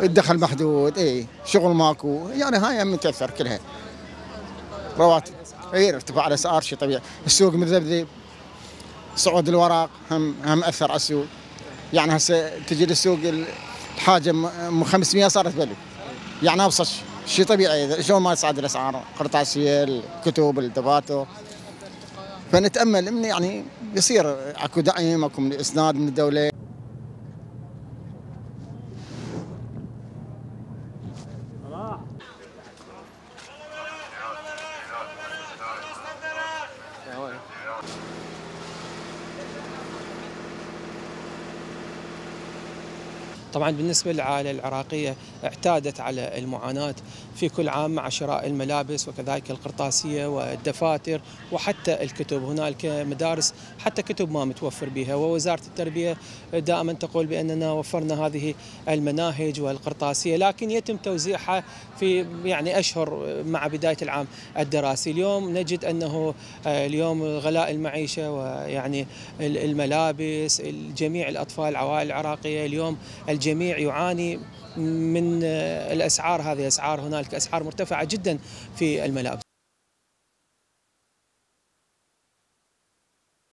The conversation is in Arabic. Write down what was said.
الدخل محدود اي شغل ماكو. يعني هاي هم تاثر كلها. رواتب. اي ارتفاع الأسعار شيء طبيعي. السوق مذبذب. صعود الورق هم هم أثر على السوق. يعني هسه تجي للسوق الحاجة م 500 صارت بلد. يعني أبسط شيء طبيعي. شلون ما تصعد الأسعار؟ قرطاسيه الكتب الدفاتر فنتأمل انه يعني يصير أكو دعم أكو من اسناد من الدولة. طبعا بالنسبة للعائلة العراقية اعتادت على المعاناة في كل عام مع شراء الملابس وكذلك القرطاسية والدفاتر وحتى الكتب. هنالك مدارس حتى كتب ما متوفر بها. ووزارة التربية دائما تقول بأننا وفرنا هذه المناهج والقرطاسية لكن يتم توزيعها في يعني أشهر مع بداية العام الدراسي. اليوم نجد أنه اليوم غلاء المعيشة ويعني الملابس جميع الأطفال العوائل العراقية اليوم الجميع يعاني من الأسعار هذه أسعار هنالك أسعار مرتفعة جدا في الملابس.